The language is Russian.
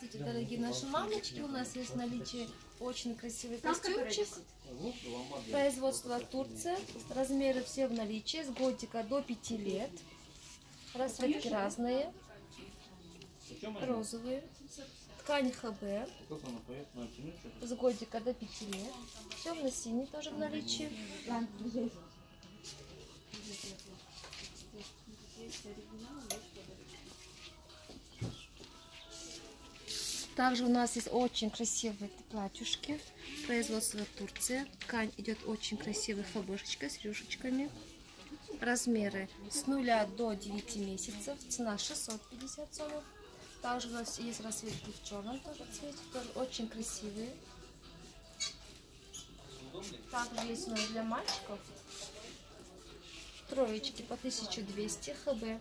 Здравствуйте, дорогие наши мамочки. У нас есть в наличии очень красивый костюмчик. Производство Турция. Размеры все в наличии. С годика до 5 лет. Расцветки разные. Розовые. Ткань ХБ. С годика до 5 лет. Темно-синий тоже в наличии. Также у нас есть очень красивые платьюшки. Производство Турция. Ткань идет очень красивой фабошечкой с рюшечками. Размеры с 0 до 9 месяцев. Цена 650 сомов. Также у нас есть расцветки в черном тоже цвете. Тоже очень красивые. Также есть у нас для мальчиков троечки по 1200 хб.